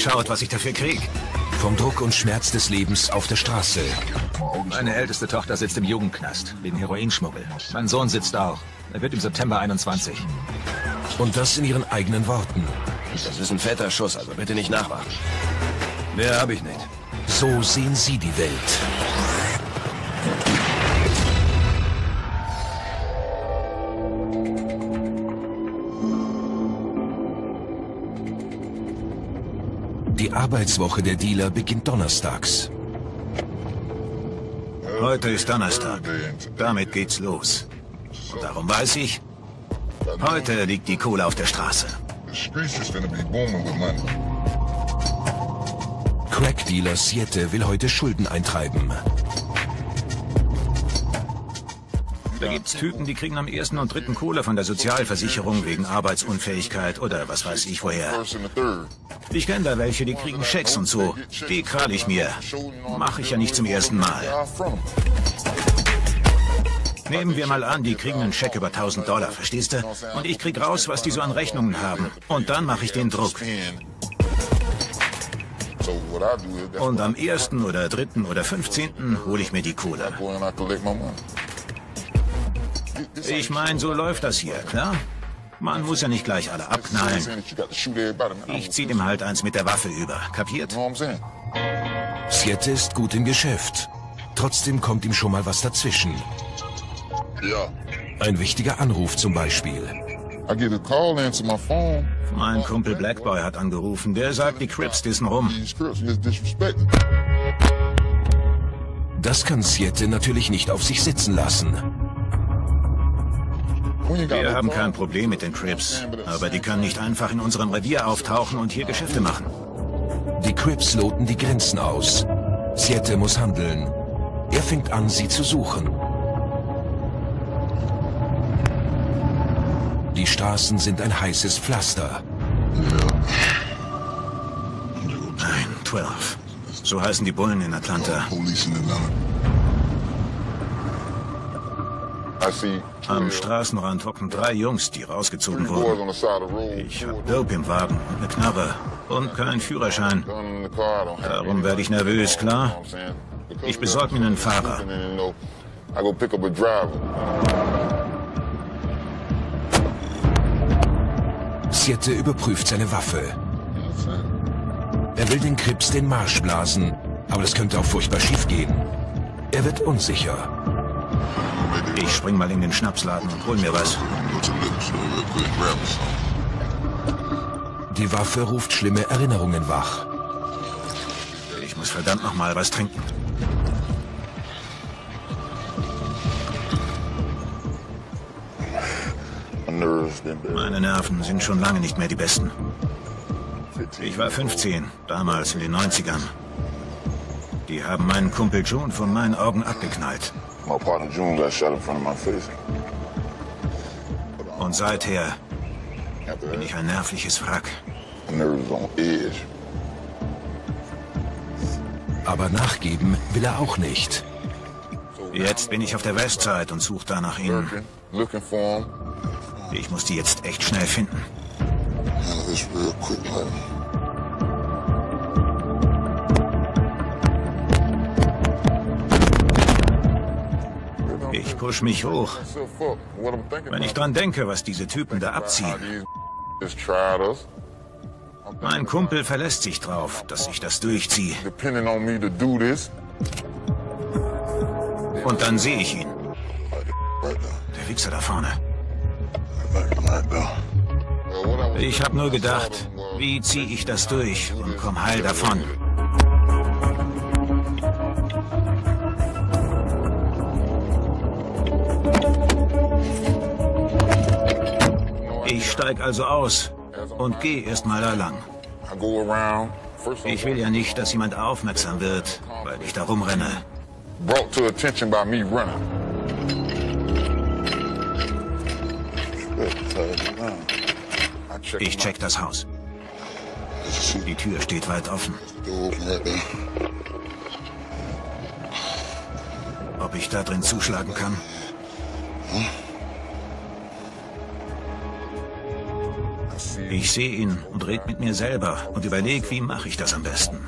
Schaut, was ich dafür krieg. Vom Druck und Schmerz des Lebens auf der Straße. Meine älteste Tochter sitzt im Jugendknast, wegen Heroinschmuggel. Mein Sohn sitzt auch. Er wird im September 21. Und das in ihren eigenen Worten. Das ist ein fetter Schuss, also bitte nicht nachmachen. Mehr habe ich nicht. So sehen sie die Welt. Die Arbeitswoche der Dealer beginnt donnerstags. Heute ist Donnerstag. Damit geht's los. Und darum weiß ich, heute liegt die Kohle auf der Straße. Crack-Dealer Siete will heute Schulden eintreiben. Da gibt's Typen, die kriegen am ersten und dritten Kohle von der Sozialversicherung wegen Arbeitsunfähigkeit oder was weiß ich woher. Ich kenne da welche, die kriegen Schecks und so. Die krall ich mir. Mache ich ja nicht zum ersten Mal. Nehmen wir mal an, die kriegen einen Scheck über 1000 Dollar, verstehst du? Und ich krieg raus, was die so an Rechnungen haben. Und dann mache ich den Druck. Und am ersten oder dritten oder 15. hole ich mir die Kohle. Ich meine, so läuft das hier, klar? Man muss ja nicht gleich alle abknallen. Ich zieh dem halt eins mit der Waffe über, kapiert? Siete ist gut im Geschäft. Trotzdem kommt ihm schon mal was dazwischen. Ein wichtiger Anruf zum Beispiel. Mein Kumpel Blackboy hat angerufen. Der sagt, die Crips dissen rum. Das kann Siete natürlich nicht auf sich sitzen lassen. Wir haben kein Problem mit den Crips, aber die können nicht einfach in unserem Revier auftauchen und hier Geschäfte machen. Die Crips loten die Grenzen aus. Siete muss handeln. Er fängt an, sie zu suchen. Die Straßen sind ein heißes Pflaster. Nein, 12. So heißen die Bullen in Atlanta. Am Straßenrand hocken drei Jungs, die rausgezogen wurden. Ich hab Dope im Wagen und eine Knarre und keinen Führerschein. Darum werde ich nervös, klar? Ich besorge mir einen Fahrer. Siete überprüft seine Waffe. Er will den Krips den Marsch blasen, aber das könnte auch furchtbar schief gehen. Er wird unsicher. Ich spring mal in den Schnapsladen und hol mir was. Die Waffe ruft schlimme Erinnerungen wach. Ich muss verdammt noch mal was trinken. Meine Nerven sind schon lange nicht mehr die besten. Ich war 15, damals in den 90ern. Die haben meinen Kumpel June von meinen Augen abgeknallt. Und seither bin ich ein nervliches Wrack. Aber nachgeben will er auch nicht. Jetzt bin ich auf der Westside und suche da nach ihnen. Ich muss die jetzt echt schnell finden. Push mich hoch. Wenn ich dran denke, was diese Typen da abziehen. Mein Kumpel verlässt sich drauf, dass ich das durchziehe. Und dann sehe ich ihn. Der Wichser da vorne. Ich habe nur gedacht, wie ziehe ich das durch und komm heil davon. Also aus und gehe erstmal da lang. Ich will ja nicht, dass jemand aufmerksam wird, weil ich da rumrenne. Ich check das Haus. Die Tür steht weit offen. Ob ich da drin zuschlagen kann? Ich sehe ihn und red mit mir selber und überleg, wie mache ich das am besten.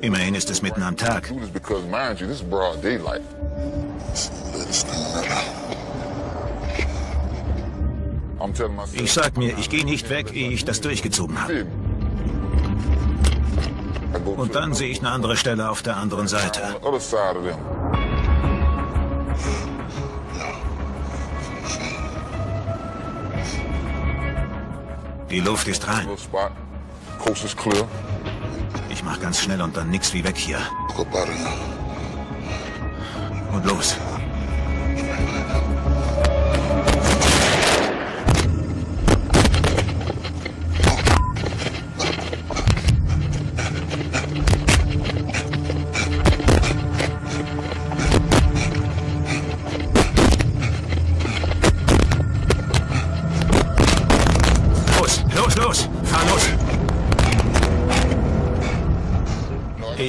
Immerhin ist es mitten am Tag. Ich sag mir, ich gehe nicht weg, ehe ich das durchgezogen habe. Und dann sehe ich eine andere Stelle auf der anderen Seite. Die Luft ist rein. Ich mach ganz schnell und dann nix wie weg hier. Und. Los,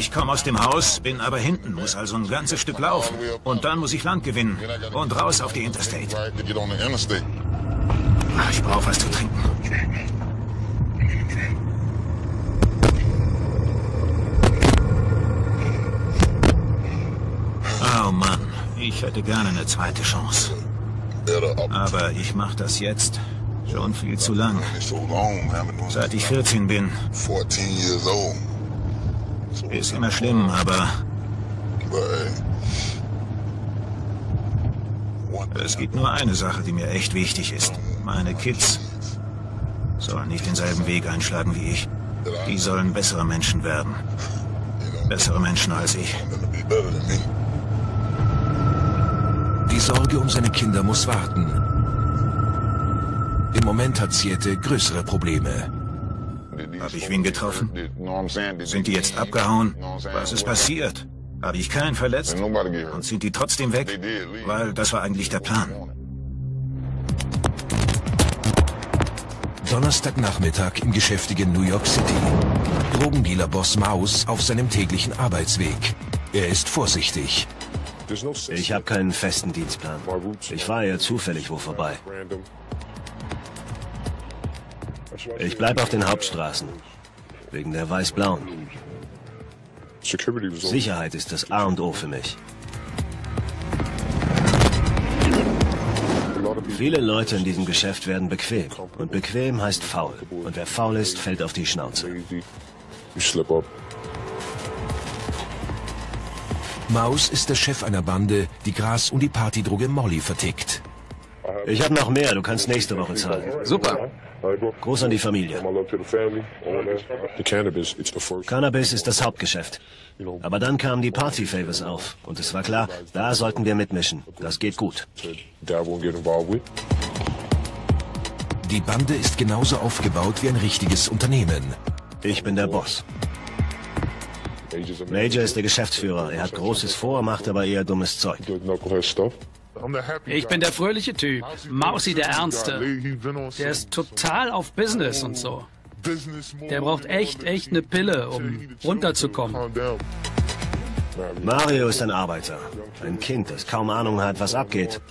Ich komme aus dem Haus, bin aber hinten, muss also ein ganzes Stück laufen. Und dann muss ich Land gewinnen und raus auf die Interstate. Ich brauche was zu trinken. Oh Mann, ich hätte gerne eine zweite Chance. Aber ich mache das jetzt schon viel zu lang. Seit ich 14 bin. 14 years old. Ist immer schlimm, aber es gibt nur eine Sache, die mir echt wichtig ist. Meine Kids sollen nicht denselben Weg einschlagen wie ich. Die sollen bessere Menschen werden. Bessere Menschen als ich. Die Sorge um seine Kinder muss warten. Im Moment hat Siete größere Probleme. Hab ich wen getroffen? Sind die jetzt abgehauen? Was ist passiert? Habe ich keinen verletzt? Und sind die trotzdem weg? Weil das war eigentlich der Plan. Donnerstagnachmittag im geschäftigen New York City. Drogendealer-Boss Maus auf seinem täglichen Arbeitsweg. Er ist vorsichtig. Ich habe keinen festen Dienstplan. Ich fahre ja zufällig wo vorbei. Ich bleibe auf den Hauptstraßen. Wegen der weiß-blauen. Sicherheit ist das A und O für mich. Viele Leute in diesem Geschäft werden bequem. Und bequem heißt faul. Und wer faul ist, fällt auf die Schnauze. Maus ist der Chef einer Bande, die Gras und die Partydroge Molly vertickt. Ich habe noch mehr, du kannst nächste Woche zahlen. Super. Gruß an die Familie. Cannabis, ist das Hauptgeschäft. Aber dann kamen die Party-Favors auf. Und es war klar, da sollten wir mitmischen. Das geht gut. Die Bande ist genauso aufgebaut wie ein richtiges Unternehmen. Ich bin der Boss. Major ist der Geschäftsführer. Er hat Großes vor, macht aber eher dummes Zeug. Ich bin der fröhliche Typ. Mausi der Ernste. Der ist total auf Business und so. Der braucht echt, echt eine Pille, um runterzukommen. Mario ist ein Arbeiter. Ein Kind, das kaum Ahnung hat, was abgeht.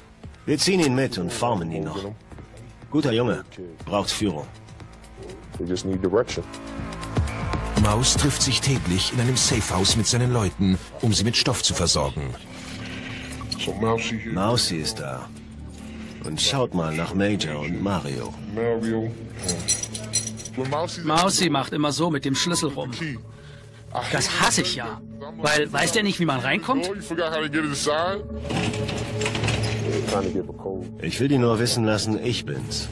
Wir ziehen ihn mit und formen ihn noch. Guter Junge, braucht Führung. Maus trifft sich täglich in einem Safehouse mit seinen Leuten, um sie mit Stoff zu versorgen. Mausi ist da. Und schaut mal nach Major und Mario. Mario. Mausi macht immer so mit dem Schlüssel rum. Das hasse ich ja. Weil, weiß der nicht, wie man reinkommt? Oh. Ich will die nur wissen lassen, ich bin's.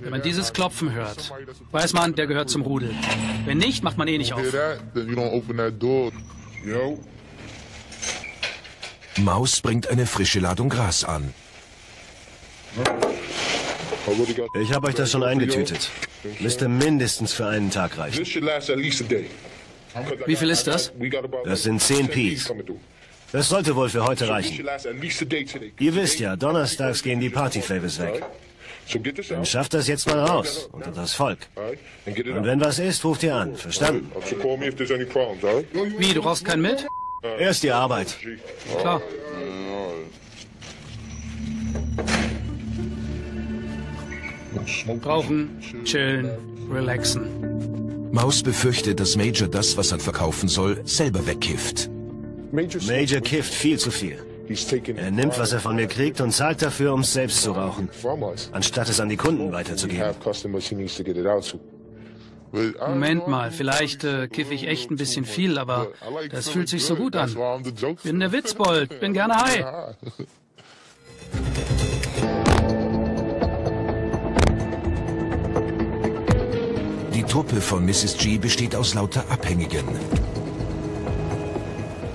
Wenn man dieses Klopfen hört, weiß man, der gehört zum Rudel. Wenn nicht, macht man eh nicht Hear auf. Maus bringt eine frische Ladung Gras an. Ich habe euch das schon eingetütet. Müsste mindestens für einen Tag reichen. Wie viel ist das? Das sind 10 Ps. coming through. Das sollte wohl für heute reichen. Ihr wisst ja, donnerstags gehen die Party-Favors weg. Dann Schafft das jetzt mal raus, unter das Volk. Und wenn was ist, ruft ihr an, verstanden? Wie, du brauchst keinen mit? Erst die Arbeit. Klar. Rauchen, chillen, relaxen. Maus befürchtet, dass Major das, was er verkaufen soll, selber wegkifft. Major kifft viel zu viel. Er nimmt, was er von mir kriegt und zahlt dafür, um es selbst zu rauchen, anstatt es an die Kunden weiterzugeben. Moment mal, vielleicht äh, kiffe ich echt ein bisschen viel, aber das fühlt sich so gut an. Bin der Witzbold, bin gerne high. Die Truppe von Mrs. G besteht aus lauter Abhängigen.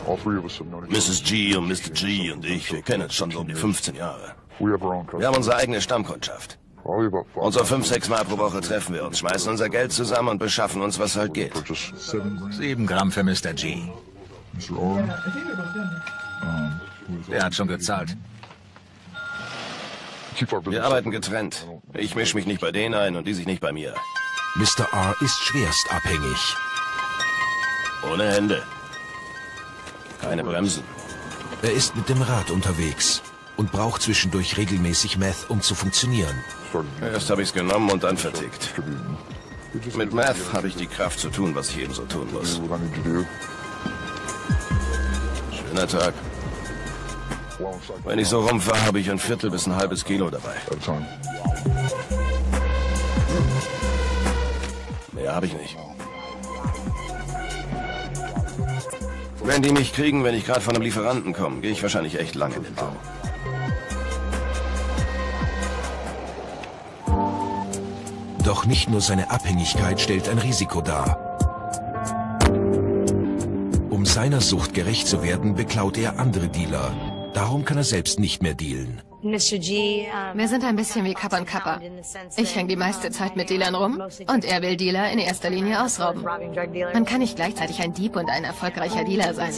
Mrs. G und Mr. G und ich, wir kennen uns schon so um die 15 Jahre. Wir haben unsere eigene Stammkundschaft. Und so fünf, sechs Mal pro Woche treffen wir uns, schmeißen unser Geld zusammen und beschaffen uns, was halt geht. Sieben Gramm für Mr. G. Der hat schon gezahlt. Wir arbeiten getrennt. Ich mische mich nicht bei denen ein und die sich nicht bei mir. Mr. R ist schwerst abhängig. Ohne Hände. Keine Bremsen. Er ist mit dem Rad unterwegs und braucht zwischendurch regelmäßig Meth, um zu funktionieren. Erst habe ich es genommen und dann vertickt. Mit Meth habe ich die Kraft zu tun, was ich eben so tun muss. Schöner Tag. Wenn ich so rumfahre, habe ich ein Viertel bis ein halbes Kilo dabei. Mehr habe ich nicht. Wenn die mich kriegen, wenn ich gerade von einem Lieferanten komme, gehe ich wahrscheinlich echt lange in den Bau. Doch nicht nur seine Abhängigkeit stellt ein Risiko dar. Um seiner Sucht gerecht zu werden, beklaut er andere Dealer. Darum kann er selbst nicht mehr dealen. Wir sind ein bisschen wie Kappa und Kappa. Ich hänge die meiste Zeit mit Dealern rum und er will Dealer in erster Linie ausrauben. Man kann nicht gleichzeitig ein Dieb und ein erfolgreicher Dealer sein.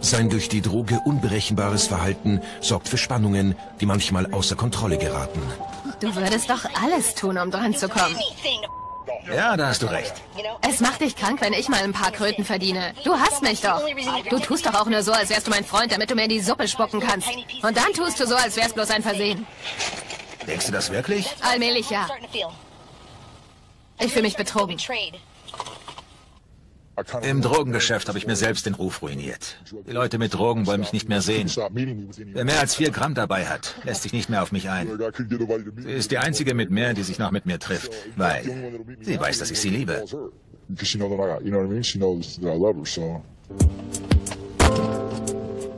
Sein durch die Droge unberechenbares Verhalten sorgt für Spannungen, die manchmal außer Kontrolle geraten. Du würdest doch alles tun, um dran zu kommen. Ja, da hast du recht. Es macht dich krank, wenn ich mal ein paar Kröten verdiene. Du hast mich doch. Du tust doch auch nur so, als wärst du mein Freund, damit du mir in die Suppe spucken kannst. Und dann tust du so, als wär's bloß ein Versehen. Denkst du das wirklich? Allmählich ja. Ich fühle mich betrogen. Im Drogengeschäft habe ich mir selbst den Ruf ruiniert. Die Leute mit Drogen wollen mich nicht mehr sehen. Wer mehr als vier Gramm dabei hat, lässt sich nicht mehr auf mich ein. Sie ist die einzige mit mehr, die sich noch mit mir trifft, weil sie weiß, dass ich sie liebe.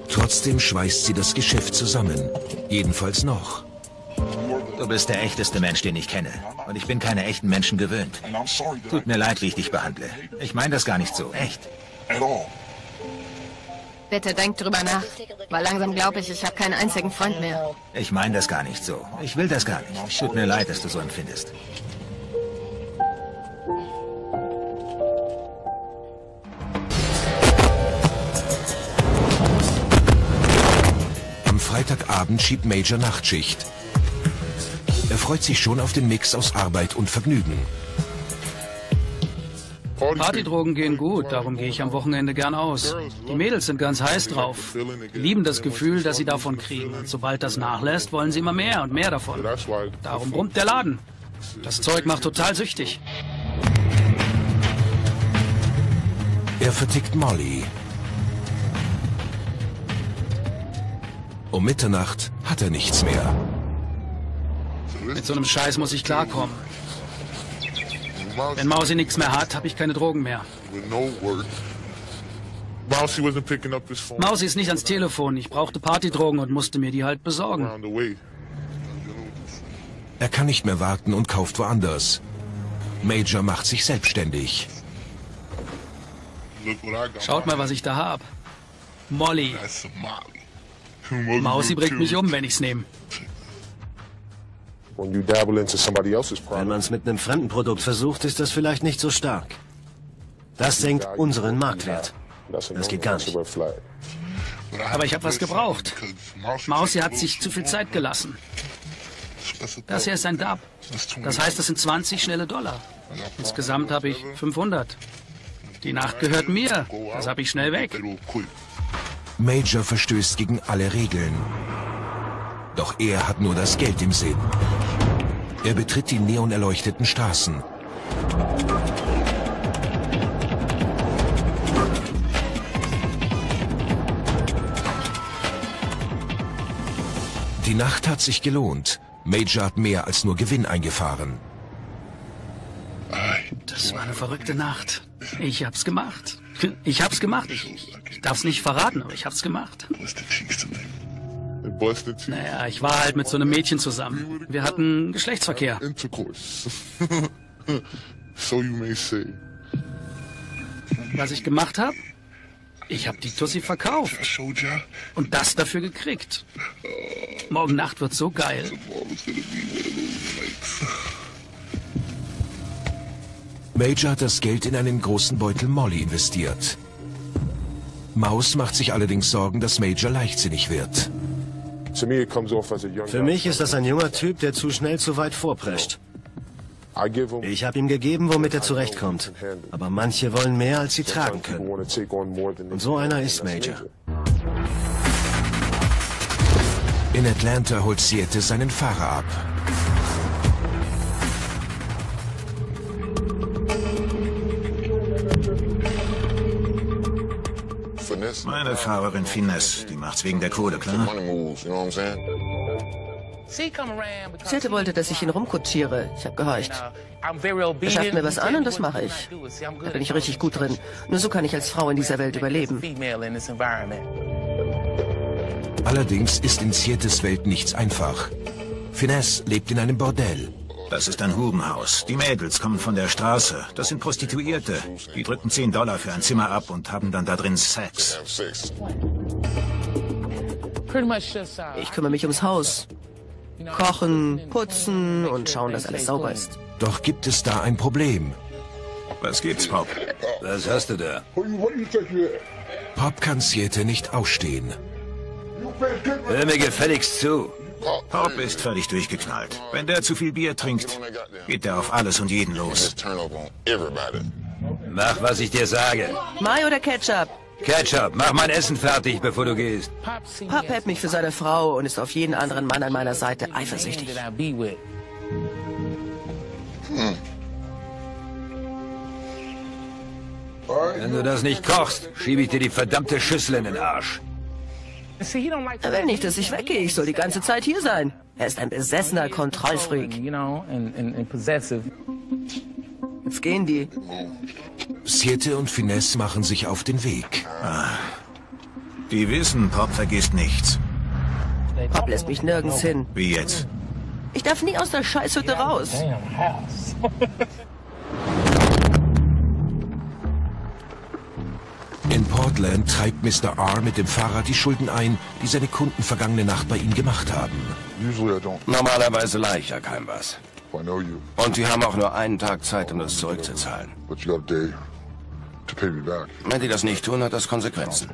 Trotzdem schweißt sie das Geschäft zusammen. Jedenfalls noch. Du bist der echteste Mensch, den ich kenne. Und ich bin keine echten Menschen gewöhnt. Tut mir leid, wie ich dich behandle. Ich meine das gar nicht so. Echt. Bitte denk drüber nach. Weil langsam glaube ich, ich habe keinen einzigen Freund mehr. Ich meine das gar nicht so. Ich will das gar nicht. Tut mir leid, dass du so empfindest. Am Freitagabend schiebt Major Nachtschicht. Er freut sich schon auf den Mix aus Arbeit und Vergnügen. Partydrogen gehen gut, darum gehe ich am Wochenende gern aus. Die Mädels sind ganz heiß drauf. Die lieben das Gefühl, das sie davon kriegen. Und sobald das nachlässt, wollen sie immer mehr und mehr davon. Darum brummt der Laden. Das Zeug macht total süchtig. Er vertickt Molly. Um Mitternacht hat er nichts mehr. Mit so einem Scheiß muss ich klarkommen. Wenn Mausi nichts mehr hat, habe ich keine Drogen mehr. Mausi ist nicht ans Telefon. Ich brauchte Partydrogen und musste mir die halt besorgen. Er kann nicht mehr warten und kauft woanders. Major macht sich selbstständig. Schaut mal, was ich da hab. Molly. Mausi bringt mich um, wenn ich's nehme. Wenn man es mit einem fremden Produkt versucht, ist das vielleicht nicht so stark. Das senkt unseren Marktwert. Das geht gar nicht. Aber ich habe was gebraucht. Mausi hat sich zu viel Zeit gelassen. Das hier ist ein Dub. Das heißt, das sind 20 schnelle Dollar. Insgesamt habe ich 500. Die Nacht gehört mir. Das habe ich schnell weg. Major verstößt gegen alle Regeln. Doch er hat nur das Geld im Sinn. Er betritt die neonerleuchteten Straßen. Die Nacht hat sich gelohnt. Major hat mehr als nur Gewinn eingefahren. Das war eine verrückte Nacht. Ich hab's gemacht. Ich hab's gemacht. Ich, ich darf's nicht verraten, aber ich hab's gemacht. Naja, ich war halt mit so einem Mädchen zusammen. Wir hatten Geschlechtsverkehr. Was ich gemacht habe? Ich habe die Tussi verkauft. Und das dafür gekriegt. Morgen Nacht wird so geil. Major hat das Geld in einen großen Beutel Molly investiert. Maus macht sich allerdings Sorgen, dass Major leichtsinnig wird. Für mich ist das ein junger Typ, der zu schnell zu weit vorprescht. Ich habe ihm gegeben, womit er zurechtkommt. Aber manche wollen mehr, als sie tragen können. Und so einer ist Major. In Atlanta holt Siete seinen Fahrer ab. Meine Fahrerin Finesse, die macht's wegen der Kohle, klar? Siete wollte, dass ich ihn rumkutschiere. Ich habe gehorcht. Er schafft mir was an und das mache ich. Da bin ich richtig gut drin. Nur so kann ich als Frau in dieser Welt überleben. Allerdings ist in Sietes Welt nichts einfach. Finesse lebt in einem Bordell. Das ist ein Hubenhaus. Die Mädels kommen von der Straße. Das sind Prostituierte. Die drücken 10 Dollar für ein Zimmer ab und haben dann da drin Sex. Ich kümmere mich ums Haus. Kochen, putzen und schauen, dass alles sauber ist. Doch gibt es da ein Problem. Was gibt's, Pop? Was hast du da? Pop kann Siete nicht ausstehen. Hör mir gefälligst zu. Pop ist völlig durchgeknallt. Wenn der zu viel Bier trinkt, geht der auf alles und jeden los. Mach, was ich dir sage. Mai oder Ketchup? Ketchup, mach mein Essen fertig, bevor du gehst. Pop hält mich für seine Frau und ist auf jeden anderen Mann an meiner Seite eifersüchtig. Hm. Wenn du das nicht kochst, schiebe ich dir die verdammte Schüssel in den Arsch. Er will nicht, dass ich weggehe. Ich soll die ganze Zeit hier sein. Er ist ein besessener Kontrollfreak. Jetzt gehen die. Siete und Finesse machen sich auf den Weg. Ah. Die wissen, Pop vergisst nichts. Pop lässt mich nirgends hin. Wie jetzt? Ich darf nie aus der Scheißhütte raus. Portland treibt Mr. R mit dem Fahrrad die Schulden ein, die seine Kunden vergangene Nacht bei ihm gemacht haben. Normalerweise leih ich ja kein was. Und die haben auch nur einen Tag Zeit, um das zurückzuzahlen. Wenn die das nicht tun, hat das Konsequenzen.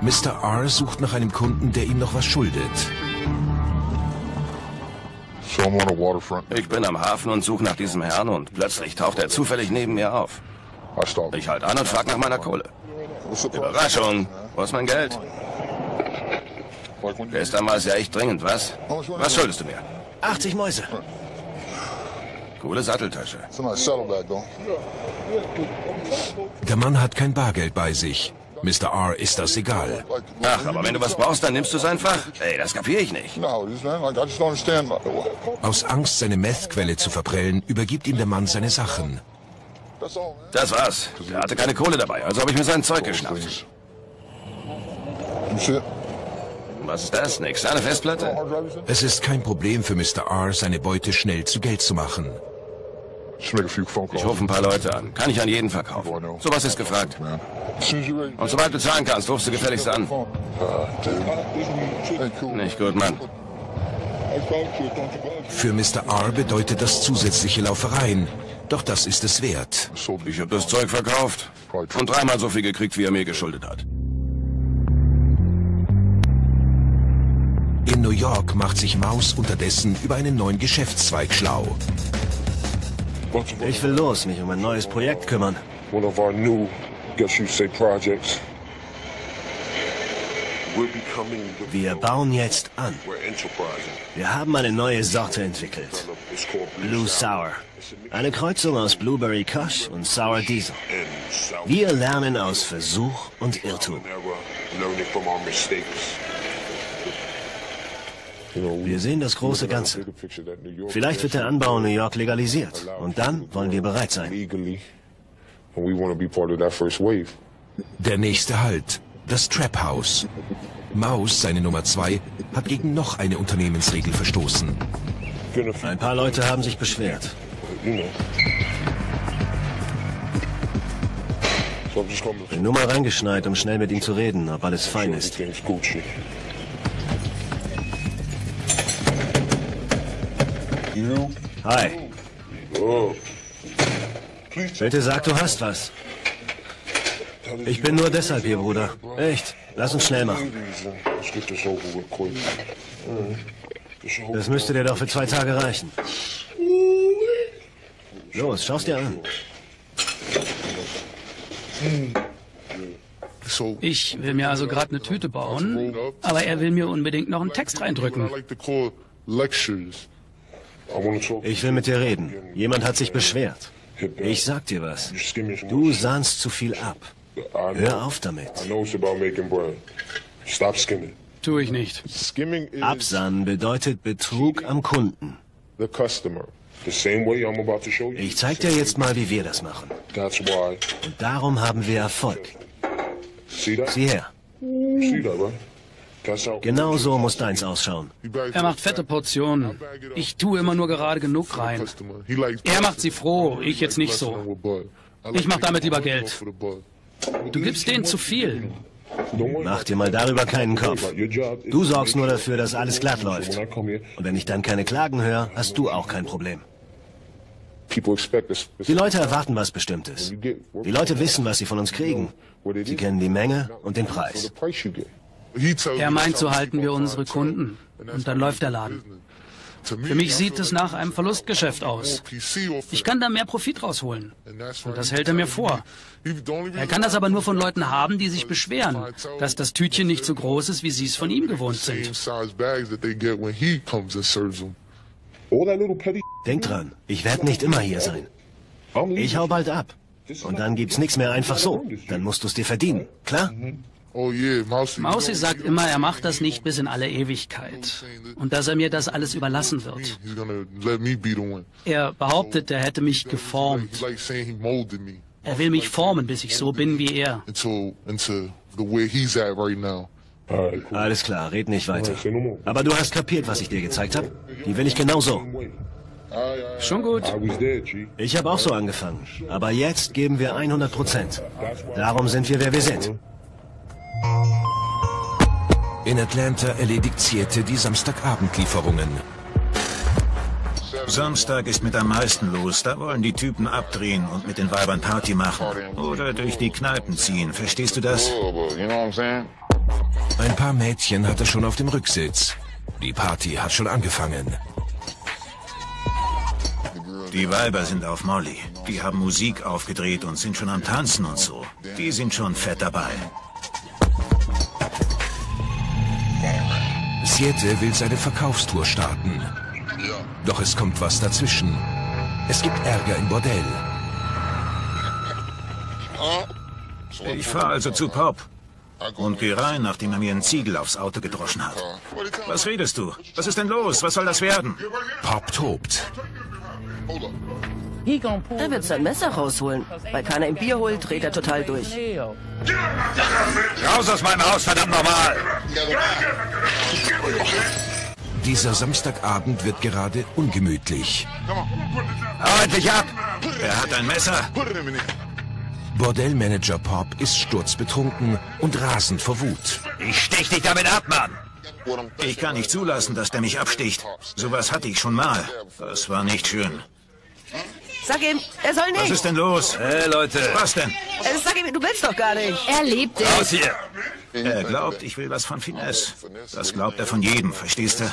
Mr. R sucht nach einem Kunden, der ihm noch was schuldet. Ich bin am Hafen und suche nach diesem Herrn und plötzlich taucht er zufällig neben mir auf. Ich halte an und frage nach meiner Kohle. Überraschung, wo ist mein Geld? Gestern war es ja echt dringend, was? Was schuldest du mir? 80 Mäuse. Coole Satteltasche. Der Mann hat kein Bargeld bei sich. Mr. R ist das egal. Ach, aber wenn du was brauchst, dann nimmst du es einfach. Ey, das kapiere ich nicht. Aus Angst, seine Methquelle zu verprellen, übergibt ihm der Mann seine Sachen. Das war's. Er hatte keine Kohle dabei, also habe ich mir sein Zeug geschnappt. Was ist das? Nix? Eine Festplatte? Es ist kein Problem für Mr. R, seine Beute schnell zu Geld zu machen. Ich rufe ein paar Leute an. Kann ich an jeden verkaufen. Sowas ist gefragt. Und sobald du zahlen kannst, rufst du gefälligst an. Nicht gut, Mann. Für Mr. R bedeutet das zusätzliche Laufereien. Doch das ist es wert. Ich habe das Zeug verkauft. Und dreimal so viel gekriegt, wie er mir geschuldet hat. In New York macht sich Maus unterdessen über einen neuen Geschäftszweig schlau. Ich will los, mich um ein neues Projekt kümmern. One of our new, guess you say, projects. Wir bauen jetzt an. Wir haben eine neue Sorte entwickelt. Blue Sour. Eine Kreuzung aus Blueberry Kush und Sour Diesel. Wir lernen aus Versuch und Irrtum. Wir sehen das große Ganze. Vielleicht wird der Anbau in New York legalisiert. Und dann wollen wir bereit sein. Der nächste Halt. Das Trap House. Maus, seine Nummer zwei, hat gegen noch eine Unternehmensregel verstoßen. Ein paar Leute haben sich beschwert. Bin nur mal reingeschneit, um schnell mit ihm zu reden, ob alles fein ist. Hi. Bitte sag, du hast was. Ich bin nur deshalb hier, Bruder. Echt. Lass uns schnell machen. Das müsste dir doch für zwei Tage reichen. Los, schau's dir an. Ich will mir also gerade eine Tüte bauen, aber er will mir unbedingt noch einen Text reindrücken. Ich will mit dir reden. Jemand hat sich beschwert. Ich sag dir was. Du sahnst zu viel ab. Hör auf damit. Tu ich nicht. Absahnen bedeutet Betrug am Kunden. Ich zeig dir jetzt mal, wie wir das machen. Und darum haben wir Erfolg. Sieh her. Genau so muss deins ausschauen. Er macht fette Portionen. Ich tue immer nur gerade genug rein. Er macht sie froh, ich jetzt nicht so. Ich mach damit lieber Geld. Du gibst denen zu viel. Mach dir mal darüber keinen Kopf. Du sorgst nur dafür, dass alles glatt läuft. Und wenn ich dann keine Klagen höre, hast du auch kein Problem. Die Leute erwarten was Bestimmtes. Die Leute wissen, was sie von uns kriegen. Sie kennen die Menge und den Preis. Er meint, so halten wir unsere Kunden. Und dann läuft der Laden. Für mich sieht es nach einem Verlustgeschäft aus. Ich kann da mehr Profit rausholen. Und das hält er mir vor. Er kann das aber nur von Leuten haben, die sich beschweren, dass das Tütchen nicht so groß ist, wie sie es von ihm gewohnt sind. Denk dran, ich werde nicht immer hier sein. Ich hau bald ab. Und dann gibt's nichts mehr einfach so. Dann musst du es dir verdienen. Klar? Oh Mausi sagt immer, er macht das nicht bis in alle Ewigkeit und dass er mir das alles überlassen wird. Er behauptet, er hätte mich geformt. Er will mich formen, bis ich so bin wie er. Alles klar, red nicht weiter. Aber du hast kapiert, was ich dir gezeigt habe? Die will ich genauso. Schon gut. Ich habe auch so angefangen. Aber jetzt geben wir 100 Prozent. Darum sind wir, wer wir sind. In Atlanta erledigt Zierte die Samstagabendlieferungen. Samstag ist mit am meisten los. Da wollen die Typen abdrehen und mit den Weibern Party machen. Oder durch die Kneipen ziehen. Verstehst du das? Ein paar Mädchen hat er schon auf dem Rücksitz. Die Party hat schon angefangen. Die Weiber sind auf Molly. Die haben Musik aufgedreht und sind schon am Tanzen und so. Die sind schon fett dabei. Siete will seine Verkaufstour starten. Doch es kommt was dazwischen. Es gibt Ärger im Bordell. Ich fahre also zu Pop und gehe rein, nachdem er mir einen Ziegel aufs Auto gedroschen hat. Was redest du? Was ist denn los? Was soll das werden? Pop tobt. Er wird sein Messer rausholen. Weil keiner ihm Bier holt, dreht er total durch. Raus aus meinem Haus, verdammt nochmal! Dieser Samstagabend wird gerade ungemütlich. Hau endlich ab! Er hat ein Messer. Bordellmanager Pop ist sturzbetrunken und rasend vor Wut. Ich stech dich damit ab, Mann! Ich kann nicht zulassen, dass der mich absticht. Sowas hatte ich schon mal. Das war nicht schön. Sag ihm, er soll nicht. Was ist denn los? Hey, Leute. Was denn? Sag ihm, du willst doch gar nicht. Er liebt dich. Raus hier. Er glaubt, ich will was von Finesse. Das glaubt er von jedem, verstehst du?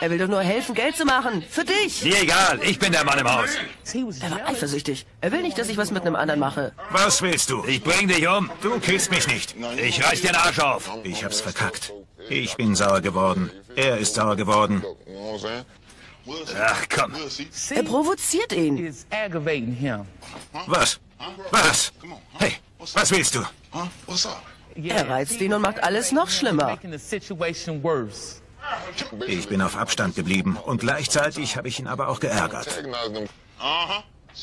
Er will doch nur helfen, Geld zu machen. Für dich. Mir egal, ich bin der Mann im Haus. Er war eifersüchtig. Er will nicht, dass ich was mit einem anderen mache. Was willst du? Ich bring dich um. Du killst mich nicht. Ich reiß dir den Arsch auf. Ich hab's verkackt. Ich bin sauer geworden. Er ist sauer geworden. Ach, komm. Er provoziert ihn. Was? Was? Hey, was willst du? Er reizt ihn und macht alles noch schlimmer. Ich bin auf Abstand geblieben und gleichzeitig habe ich ihn aber auch geärgert.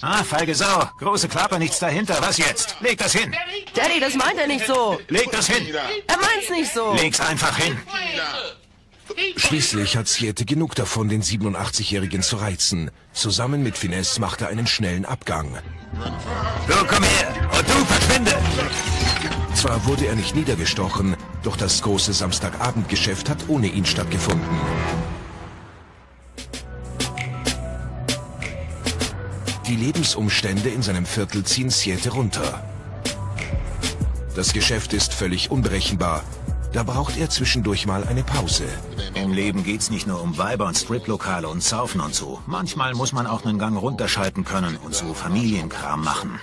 Ah, feige Sau. Große Klappe, nichts dahinter. Was jetzt? Leg das hin. Daddy, das meint er nicht so. Leg das hin. Er meint's nicht so. Leg's einfach hin. Schließlich hat Siete genug davon, den 87-Jährigen zu reizen. Zusammen mit Finesse macht er einen schnellen Abgang. Du komm her und du verschwinde. Zwar wurde er nicht niedergestochen, doch das große Samstagabendgeschäft hat ohne ihn stattgefunden. Die Lebensumstände in seinem Viertel ziehen Siete runter. Das Geschäft ist völlig unberechenbar. Da braucht er zwischendurch mal eine Pause. Im Leben geht's nicht nur um Weiber und Striplokale und Saufen und so. Manchmal muss man auch einen Gang runterschalten können und so Familienkram machen.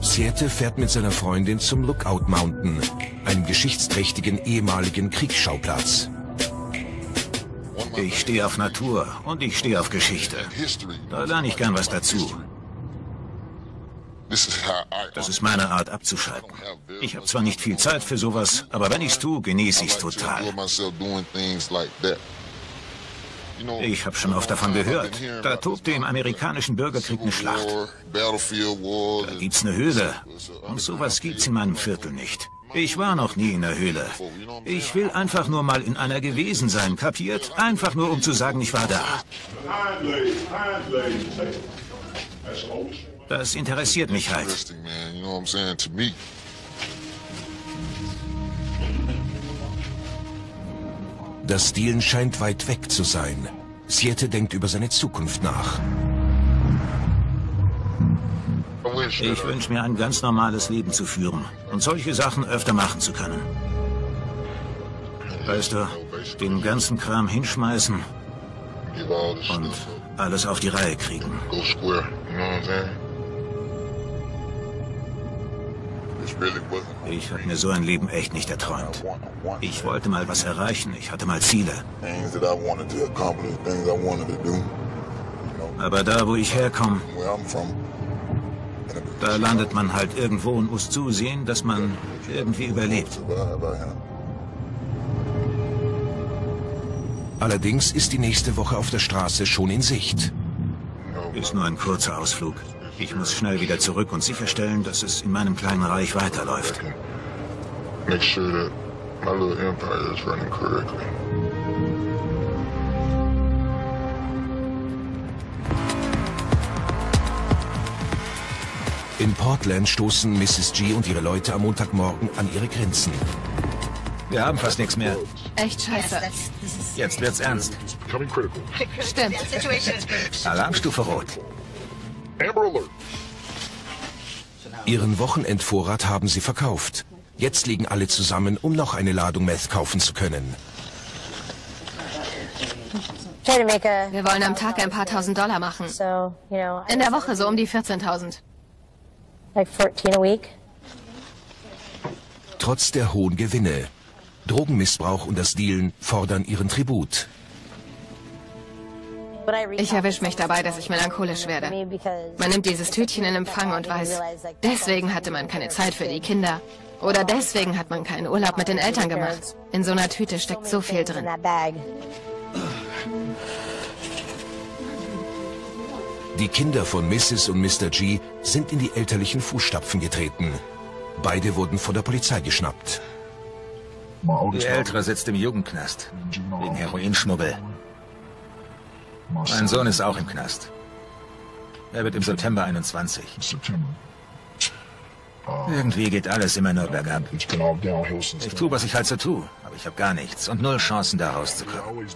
Siete fährt mit seiner Freundin zum Lookout Mountain, einem geschichtsträchtigen ehemaligen Kriegsschauplatz. Ich stehe auf Natur und ich stehe auf Geschichte. Da lerne ich gern was dazu. This is how I. Das ist meine Art abzuschalten. Ich habe zwar nicht viel Zeit für sowas, aber wenn ich's tue, genieße total. that. You know, Ich habe schon oft davon gehört. Da tobte im amerikanischen Bürgerkrieg eine Schlacht. Da gibt's eine Höhle. Und sowas gibt's in meinem Viertel nicht. Ich war noch nie in der Höhle. Ich will einfach nur mal in einer gewesen sein, kapiert? Einfach nur, um zu sagen, ich war da. Das interessiert mich halt. You know what I'm saying? Das Dealen scheint weit weg zu sein. Siete denkt über seine Zukunft nach. Ich wünsche mir ein ganz normales Leben zu führen und solche Sachen öfter machen zu können. Weißt du, den ganzen Kram hinschmeißen und alles auf die Reihe kriegen. Ich habe mir so ein Leben echt nicht erträumt. Ich wollte mal was erreichen, ich hatte mal Ziele. Aber da, wo ich herkomme, da landet man halt irgendwo und muss zusehen, dass man irgendwie überlebt. Allerdings ist die nächste Woche auf der Straße schon in Sicht. Ist nur ein kurzer Ausflug. Ich muss schnell wieder zurück und sicherstellen, dass es in meinem kleinen Reich weiterläuft. Make sure that my little empire is running correctly. In Portland stoßen Mrs. G und ihre Leute am Montagmorgen an ihre Grenzen. Wir haben fast nichts mehr. Echt scheiße. Jetzt wird's ernst. Stimmt. Alarmstufe Rot. Ihren Wochenendvorrat haben sie verkauft. Jetzt liegen alle zusammen, um noch eine Ladung Meth kaufen zu können. Wir wollen am Tag ein paar tausend Dollar machen. In der Woche so um die 14.000. Trotz der hohen Gewinne. Drogenmissbrauch und das Dealen fordern ihren Tribut. Ich erwische mich dabei, dass ich melancholisch werde. Man nimmt dieses Tütchen in Empfang und weiß, deswegen hatte man keine Zeit für die Kinder. Oder deswegen hat man keinen Urlaub mit den Eltern gemacht. In so einer Tüte steckt so viel drin. Die Kinder von Mrs. und Mr. G sind in die elterlichen Fußstapfen getreten. Beide wurden von der Polizei geschnappt. Die Ältere sitzt im Jugendknast. Wegen Heroinschmuggel. Mein Sohn ist auch im Knast. Er wird im September 21. Irgendwie geht alles immer nur bergab. Ich tue, was ich halt so tue, aber ich habe gar nichts und null Chancen, da rauszukommen.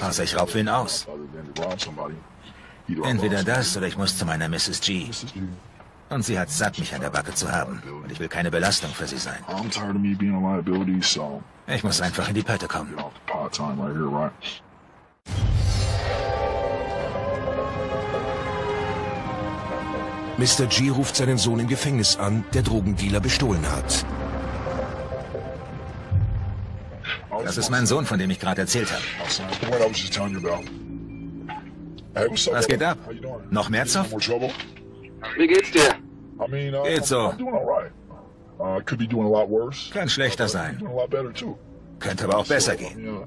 Außer ich raub wen aus. Entweder das oder ich muss zu meiner Mrs. G. Und sie hat satt, mich an der Backe zu haben. Und ich will keine Belastung für sie sein. Ich muss einfach in die Pötte kommen. Mr. G ruft seinen Sohn im Gefängnis an, der Drogendealer bestohlen hat. Das ist mein Sohn, von dem ich gerade erzählt habe. Was geht ab? Noch mehr Zoff? Wie geht's dir? Geht so. Kann schlechter sein. Könnte aber auch besser gehen.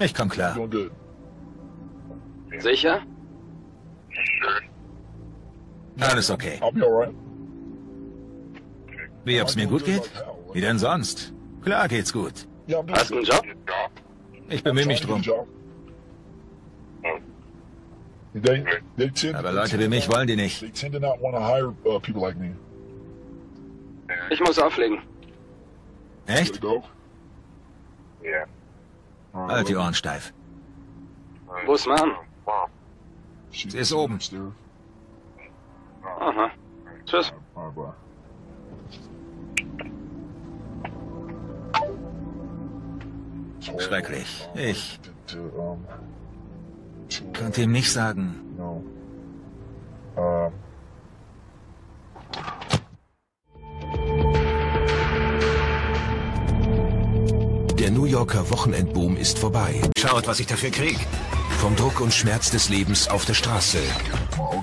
Ich komm klar. Sicher? Alles okay. Wie, ob's mir gut geht? Wie denn sonst? Klar geht's gut. Hast du einen Job? Ich bemühe mich drum. Aber Leute wie mich wollen die nicht. Ich muss auflegen. Echt? Halt die Ohren steif. Wo ist Mom? Sie ist oben. Aha. Tschüss. Schrecklich. Ich könnte ihm nicht sagen. Der New Yorker Wochenendboom ist vorbei. Schaut, was ich dafür krieg. Vom Druck und Schmerz des Lebens auf der Straße.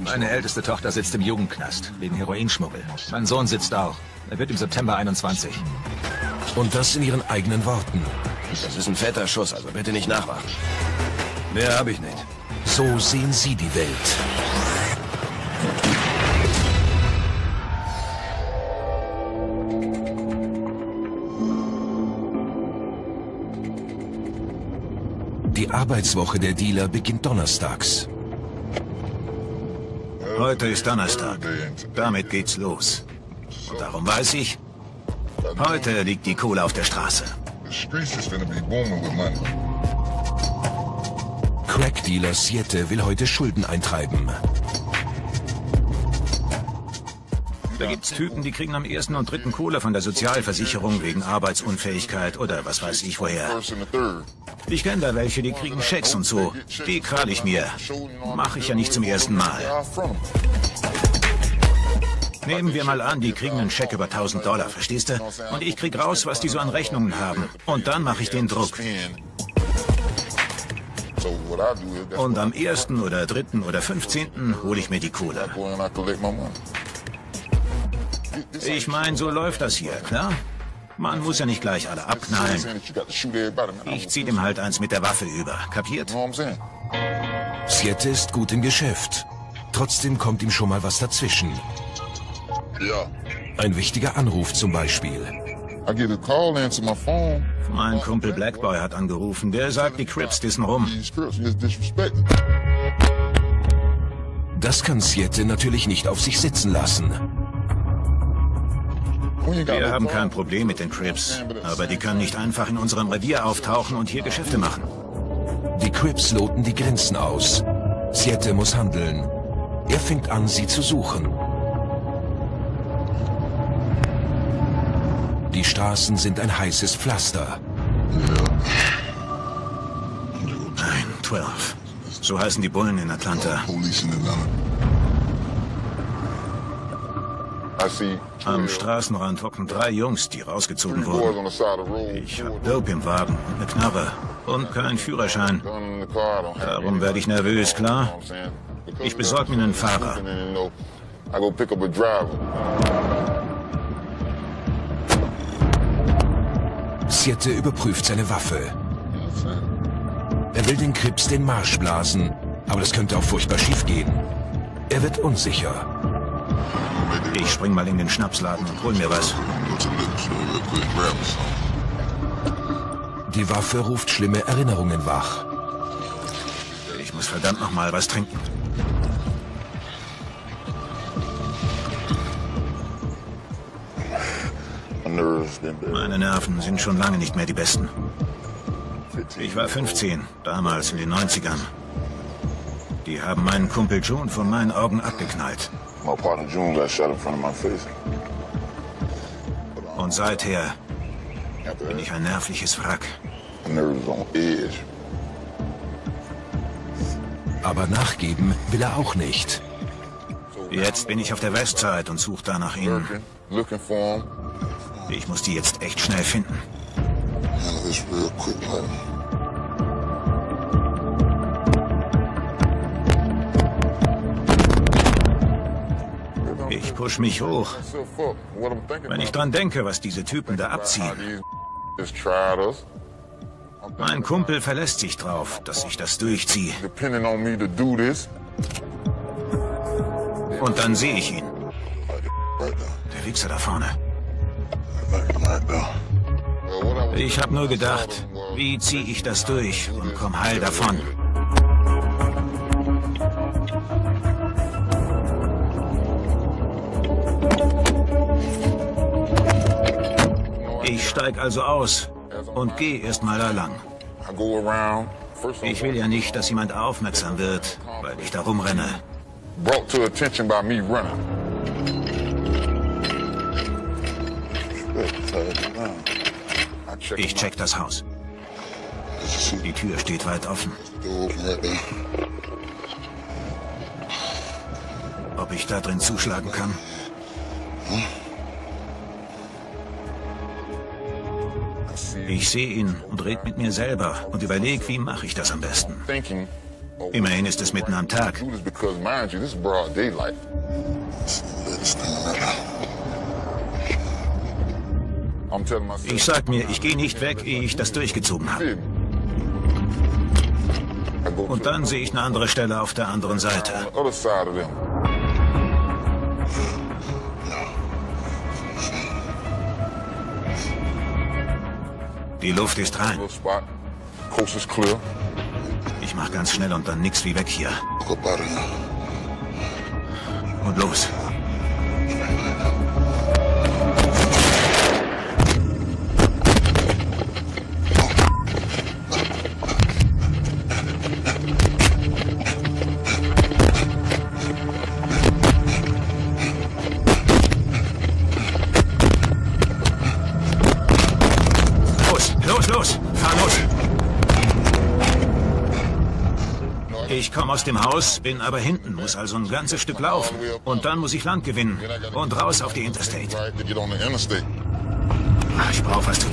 Meine älteste Tochter sitzt im Jugendknast wegen Heroinschmuggel. Mein Sohn sitzt auch. Er wird im September 21. Und das in ihren eigenen Worten. Das ist ein fetter Schuss, also bitte nicht nachmachen. Mehr habe ich nicht. So sehen sie die Welt. Die Arbeitswoche der Dealer beginnt donnerstags. Heute ist Donnerstag. Damit geht's los. Und darum weiß ich, heute liegt die Kohle auf der Straße. Crack-Dealer Siete will heute Schulden eintreiben. Da gibt's Typen, die kriegen am ersten und dritten Kohle von der Sozialversicherung wegen Arbeitsunfähigkeit oder was weiß ich woher. Ich kenne da welche, die kriegen Schecks und so. Die krall ich mir. Mache ich ja nicht zum ersten Mal. Nehmen wir mal an, die kriegen einen Scheck über 1000 Dollar, verstehst du? Und ich krieg raus, was die so an Rechnungen haben. Und dann mache ich den Druck. Und am ersten oder dritten oder 15. hole ich mir die Kohle. Ich meine, so läuft das hier, klar? Man muss ja nicht gleich alle abknallen. Ich zieh dem halt eins mit der Waffe über, kapiert? Siete ist gut im Geschäft. Trotzdem kommt ihm schon mal was dazwischen. Ein wichtiger Anruf zum Beispiel. Mein Kumpel Blackboy hat angerufen. Der sagt, die Crips dissen rum. Das kann Siete natürlich nicht auf sich sitzen lassen. Wir haben kein Problem mit den Crips, aber die können nicht einfach in unserem Revier auftauchen und hier Geschäfte machen. Die Crips loten die Grenzen aus. Siete muss handeln. Er fängt an, sie zu suchen. Die Straßen sind ein heißes Pflaster. Nein, 12. So heißen die Bullen in Atlanta. Am Straßenrand hocken drei Jungs, die rausgezogen wurden. Ich hab Dope im Wagen und eine Knarre und keinen Führerschein. Darum werde ich nervös, klar? Ich besorge mir einen Fahrer. Siete überprüft seine Waffe. Er will den Krips den Marsch blasen, aber das könnte auch furchtbar schief gehen. Er wird unsicher. Ich spring mal in den Schnapsladen und hol mir was. Die Waffe ruft schlimme Erinnerungen wach. Ich muss verdammt noch mal was trinken. Meine Nerven sind schon lange nicht mehr die besten. Ich war 15, damals in den 90ern. Die haben meinen Kumpel June vor meinen Augen abgeknallt. Und seither bin ich ein nervliches Wrack. Aber nachgeben will er auch nicht. Jetzt bin ich auf der Westside und suche da nach ihnen. Ich muss die jetzt echt schnell finden. Ich push mich hoch. Wenn ich dran denke, was diese Typen da abziehen. Mein Kumpel verlässt sich drauf, dass ich das durchziehe. Und dann sehe ich ihn. Der Wichser da vorne. Ich habe nur gedacht, wie ziehe ich das durch und komm heil davon. Ich steig also aus und gehe erstmal da lang. Ich will ja nicht, dass jemand aufmerksam wird, weil ich da rumrenne. Ich check das Haus. Die Tür steht weit offen. Ob ich da drin zuschlagen kann? Ich sehe ihn und red mit mir selber und überlege, wie mache ich das am besten. Immerhin ist es mitten am Tag. Ich sag mir, ich gehe nicht weg, ehe ich das durchgezogen habe. Und dann sehe ich eine andere Stelle auf der anderen Seite. Die Luft ist rein. Ich mach ganz schnell und dann nix wie weg hier. Und los. Aus dem Haus, bin aber hinten, muss also ein ganzes Stück laufen. Und dann muss ich Land gewinnen und raus auf die Interstate. Ich brauche was zu.